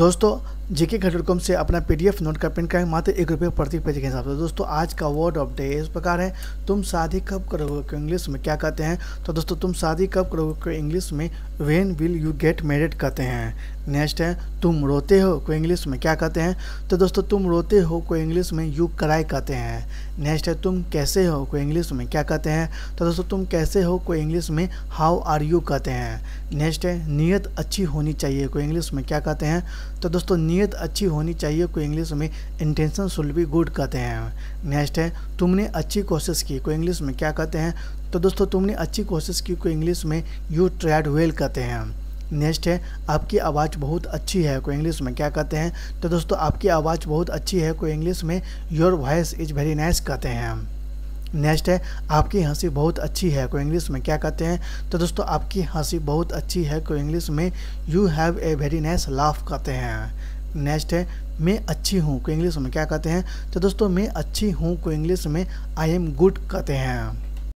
दोस्तों GK dot com से अपना पीडीएफ नोट का प्रिंट करें, मात्र एक रुपये प्रति पेज के हिसाब से। दोस्तों, आज का वर्ड ऑफ़ डे इस प्रकार है। तुम शादी कब करोगे इंग्लिश में? क्या कहते हैं? तो दोस्तों, तुम शादी कब करोगे इंग्लिश में? When will you get married कहते हैं। नेक्स्ट है, तुम रोते हो को इंग्लिश में? क्या कहते हैं? तो दोस्तों, तुम रोते हो को इंग्लिश में? यू कराई कहते हैं। नेक्स्ट है, तुम कैसे हो को इंग्लिश में? क्या कहते हैं? तो दोस्तों, तुम कैसे हो को इंग्लिश में? हाउ आर यू कहते हैं। नेक्स्ट है, नीयत अच्छी होनी चाहिए को इंग्लिश में? क्या कहते हैं? तो दोस्तों, नीयत अच्छी होनी चाहिए। को इंग्लिश में इंटेंशन शुड बी गुड कहते हैं। नेक्स्ट है, तुमने अच्छी कोशिश की। को इंग्लिश में क्या कहते हैं? तो दोस्तों, तुमने अच्छी कोशिश की। को इंग्लिश में यू ट्राइड वेल कहते हैं। नेक्स्ट है, आपकी आवाज़ बहुत अच्छी है। को इंग्लिश में क्या कहते हैं? तो दोस्तों, आपकी आवाज़ बहुत अच्छी है। को इंग्लिश में your voice is very nice कहते हैं। नेक्स्ट है, आपकी हँसी बहुत अच्छी है। को इंग्लिश में क्या कहते हैं? तो दोस्तों, आपकी हँसी बहुत अच्छी है। को इंग्लिश में you have a very nice laugh कहते हैं। नेक्स्ट है, मैं अच्छी हूँ को इंग्लिश में क्या कहते हैं? तो दोस्तों, मैं अच्छी हूँ को इंग्लिश में आई एम गुड कहते हैं।